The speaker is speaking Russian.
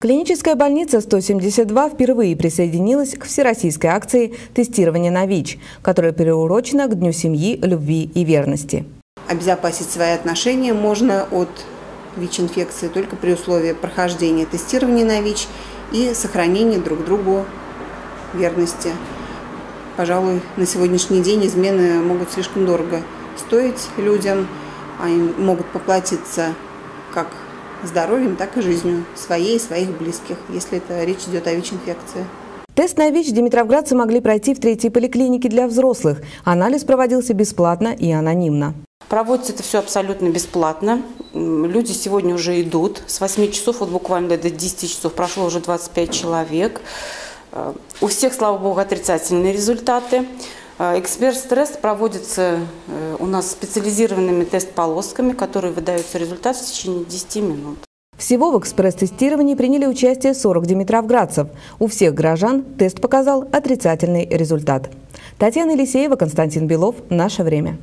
Клиническая больница 172 впервые присоединилась к всероссийской акции тестирования на ВИЧ, которая переурочена к Дню семьи, любви и верности. Обезопасить свои отношения можно от ВИЧ-инфекции только при условии прохождения тестирования на ВИЧ и сохранения друг другу верности. Пожалуй, на сегодняшний день измены могут слишком дорого стоить людям, они могут поплатиться как здоровьем, так и жизнью своей и своих близких, если это речь идет о ВИЧ-инфекции. Тест на ВИЧ димитровградцы могли пройти в третьей поликлинике для взрослых. Анализ проводился бесплатно и анонимно. Проводится это все абсолютно бесплатно. Люди сегодня уже идут. С 8 часов, вот буквально до 10 часов прошло уже 25 человек. Э, у всех, слава богу, отрицательные результаты. Э, Эксперт-стресс проводится э, у нас специализированными тест-полосками, которые выдаются результат в течение 10 минут. Всего в экспресс-тестировании приняли участие 40 димитровградцев. У всех горожан тест показал отрицательный результат. Татьяна Елисеева, Константин Белов. Наше время.